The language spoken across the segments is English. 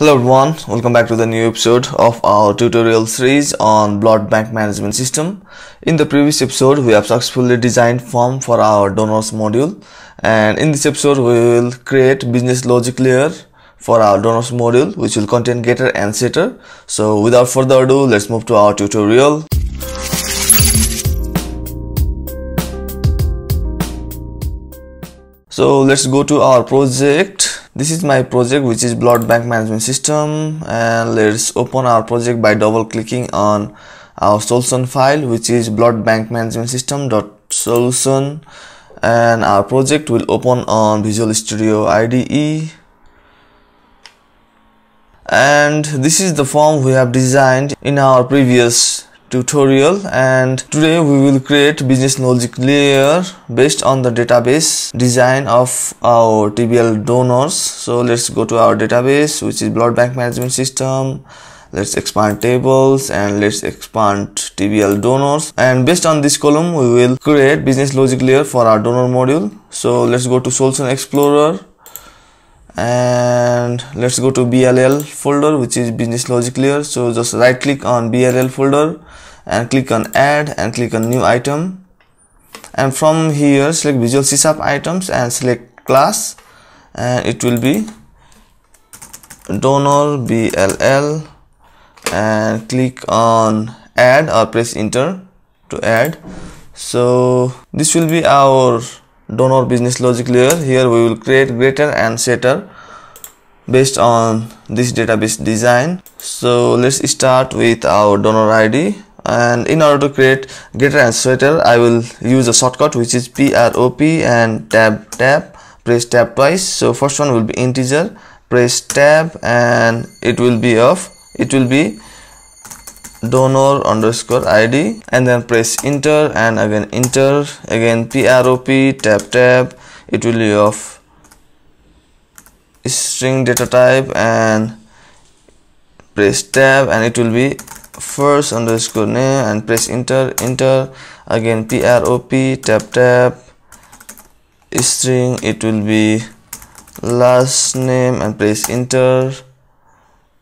Hello everyone, welcome back to the new episode of our tutorial series on blood bank management system. In the previous episode, we have successfully designed form for our donors module and in this episode we will create business logic layer for our donors module which will contain getter and setter. So without further ado, let's move to our tutorial. So let's go to our project this is my project which is blood bank management system and let's open our project by double clicking on our solution file which is blood bank management system dot solution and our project will open on visual studio IDE and this is the form we have designed in our previous tutorial and today we will create business logic layer based on the database design of our TBL donors. So let's go to our database which is blood bank management system. Let's expand tables and let's expand TBL donors. And based on this column we will create business logic layer for our donor module. So let's go to solution explorer and let's go to BLL folder which is business logic layer. So just right click on BLL folder and click on add and click on new item. And from here select visual C sharp items and select class. And it will be donor BLL and click on add or press enter to add. So this will be our donor business logic layer. Here we will create getter and setter based on this database design. So let's start with our donor id and in order to create getter and setter i will use a shortcut which is prop and tab tab press tab twice. So first one will be integer press tab and it will be of it will be donor underscore id and then press enter and again enter again prop tab tab it will be of string data type and press tab and it will be first underscore name and press enter enter. Again prop tab tab string it will be last name and press enter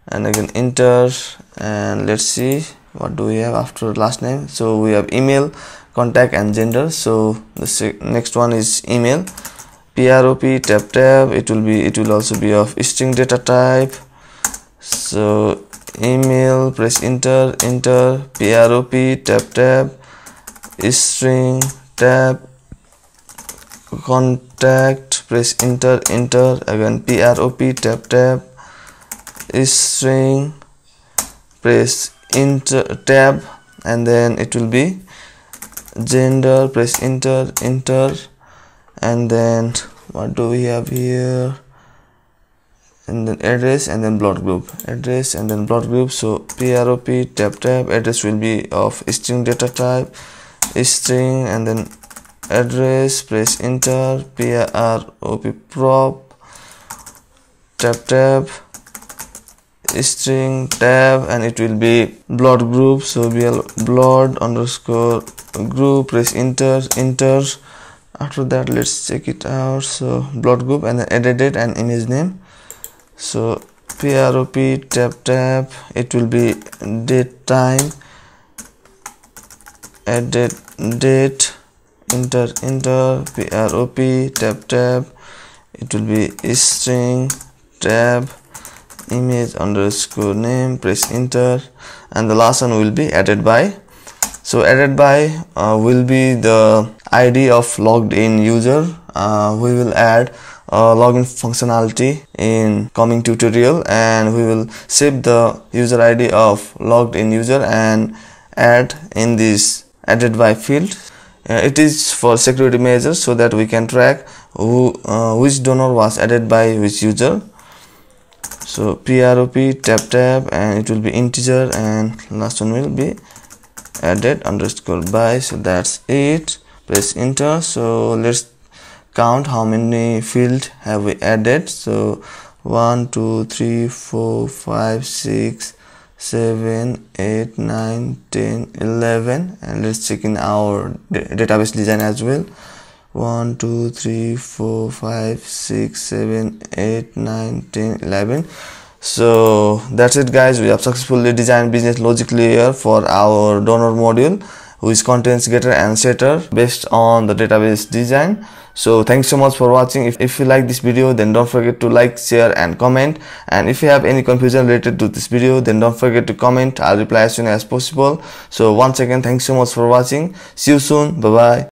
and again enter and let's see what do we have after last name? So we have email contact and gender. So the next one is email. Prop tab tab it will be it will also be of string data type. So email press enter enter. Prop tab tab string tab contact press enter enter. Again prop tab tab string press enter tab and then it will be gender press enter enter and then what do we have here? And then address and then blood group. Address and then blood group. So prop tab tab. Address will be of string data type. String and then address press enter prop prop tab tab string tab and it will be blood group. So bl blood underscore group press enter enter. After that let's check it out. So blood group and then edit date and image name. So prop tab tab. It will be date time edit date enter enter. Prop tab tab. It will be string tab image underscore name press enter and the last one will be added by. So added by uh, will be the id of logged in user. Uh, we will add uh, login functionality in coming tutorial and we will save the user id of logged in user and add in this added by field. Uh, it is for security measures so that we can track who uh, which donor was added by which user so prop tab tab and it will be integer and last one will be added underscore by. So that's it. Press enter. So let's count how many field have we added. So 1 2 3 4 5 6 7 8 9 10 11 and let's check in our database design as well 1 2 3 4 5 6 7 8 9 10 11 so that's it guys. We have successfully designed business logic layer for our donor module which contains getter and setter based on the database design. So thanks so much for watching. If, if you like this video then don't forget to like share and comment. And if you have any confusion related to this video then don't forget to comment. I'll reply as soon as possible. So once again thanks so much for watching. See you soon. Bye bye